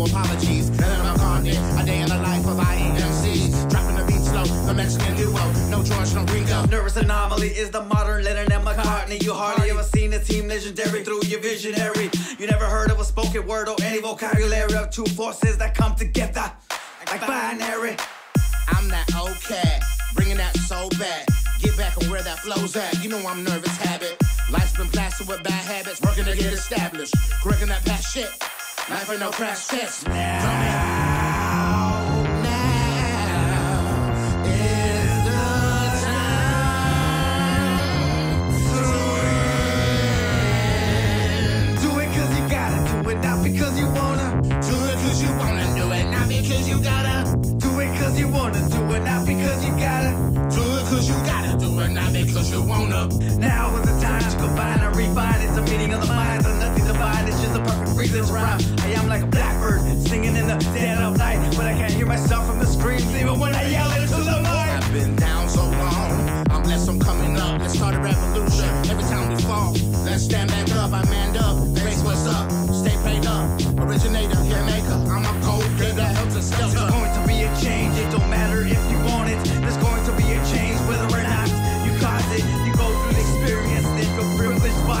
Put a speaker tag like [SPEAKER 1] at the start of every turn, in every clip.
[SPEAKER 1] no apologies. Ellen McCartney, a day in the life of IEMCs. Dropping the beat slow, the Mexican duo, no George, no Ringo.
[SPEAKER 2] Nirvus anomaly is the modern Lennon and McCartney. You hardly ever seen a team legendary through your visionary. You never heard of a spoken word or any vocabulary of two forces that come together like binary.
[SPEAKER 1] I'm that old cat, bringing that soul back. Get back on where that flow's at. You know I'm nervous habit. Life's been plastered with bad habits, working to get established. Correcting that past shit. Life ain't no crash test.
[SPEAKER 2] Now,
[SPEAKER 1] Now is the time to
[SPEAKER 2] do it cause you gotta do it, not because you wanna.
[SPEAKER 1] Do it cause you wanna do it, not because you gotta.
[SPEAKER 2] Do it cause you wanna do it, not because you
[SPEAKER 1] wanna.
[SPEAKER 2] Now is the time to combine and refine. It's a meeting of the minds and nothing divine. It's just a perfect reason to rhyme. I am like a blackbird singing in the dead of night, but I can't hear myself from the screams even when I yell into the mic.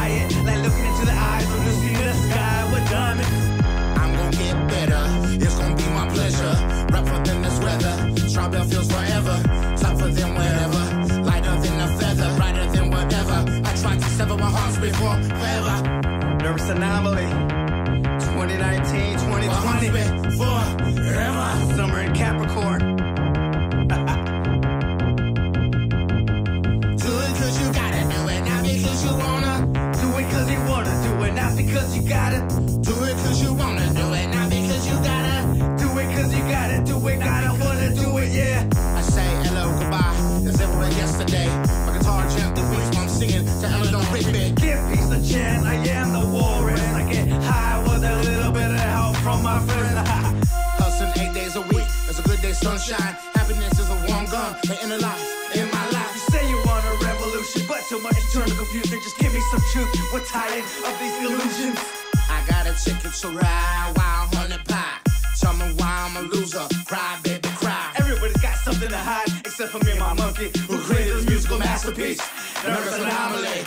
[SPEAKER 2] Privileged by it. Like looking into the eyes of Lucy in the sky with diamonds.
[SPEAKER 1] I'm gonna get better. It's gonna be my pleasure. Rougher than this weather. Strawberry Fields forever. Tougher than wherever. Lighter than a feather. Brighter than whatever. I tried to sever my hearts before forever.
[SPEAKER 2] Nirvus anomaly. 2019, 2020. Chance, I am the walrus. I get high with a little bit of help from my friends.
[SPEAKER 1] Hustling eight days a week, it's a good day, sunshine. Happiness is a warm gun, the inner life in my life.
[SPEAKER 2] You say you want a revolution, but too much to confusion. Just give me some truth. We're tired of these illusions.
[SPEAKER 1] I got a ticket to ride, wild honey pie. Tell me why I'm a loser, cry, baby, cry.
[SPEAKER 2] Everybody's got something to hide, except for me and my monkey, who created this musical masterpiece. Nirvus anomaly.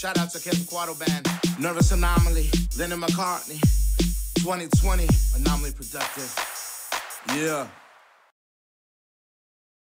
[SPEAKER 1] Shout out to Quetzalcoatl Band, Nirvus Anomaly, Lennon McCartney, 2020, Anomaly Productive.
[SPEAKER 3] Yeah.